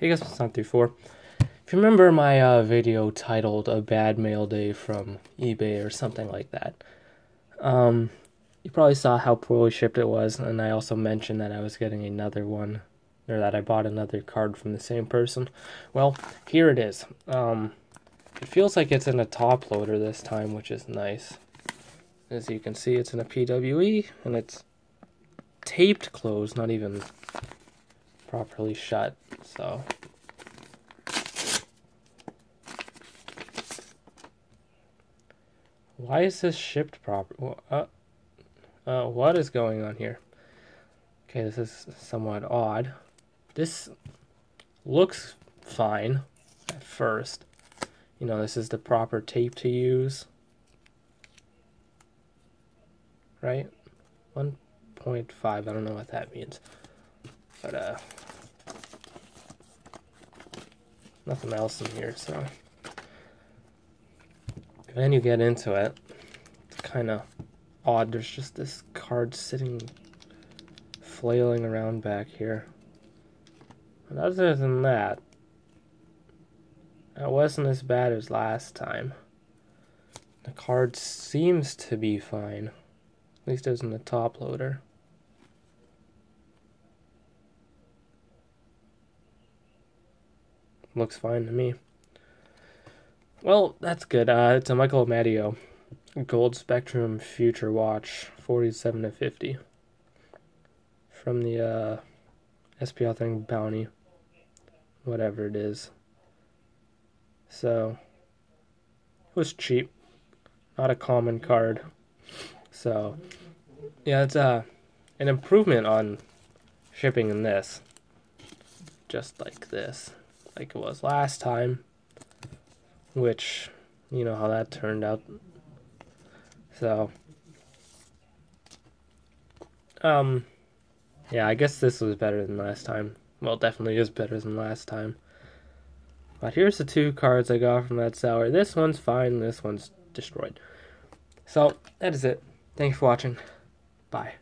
Hey guys, it's not through four. If you remember my uh, video titled "A Bad Mail Day" from eBay or something like that, um, you probably saw how poorly shipped it was, and I also mentioned that I was getting another one, or that I bought another card from the same person. Well, here it is. Um, it feels like it's in a top loader this time, which is nice. As you can see, it's in a PWE, and it's taped closed, not even properly shut. So why is this shipped proper? Uh, uh, what is going on here? Okay, this is somewhat odd. This looks fine at first. You know, this is the proper tape to use. Right? 1.5, I don't know what that means. But, uh, nothing else in here, so. Then you get into it, it's kind of odd. There's just this card sitting, flailing around back here. Other than that, that wasn't as bad as last time. The card seems to be fine. At least it was in the top loader. Looks fine to me. Well, that's good. Uh, it's a Michael Amadio Gold Spectrum Future Watch 47 to 50 from the uh, SP Authentic Bounty, whatever it is. So, it was cheap, not a common card. So, yeah, it's uh, an improvement on shipping in this, just like this like it was last time, which you know how that turned out. So, um, yeah, I guess this was better than last time. Well, definitely is better than last time. But here's the two cards I got from that seller. This one's fine, this one's destroyed. So, that is it. Thanks for watching. Bye.